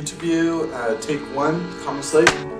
Interview, uh, take one, Common Slate.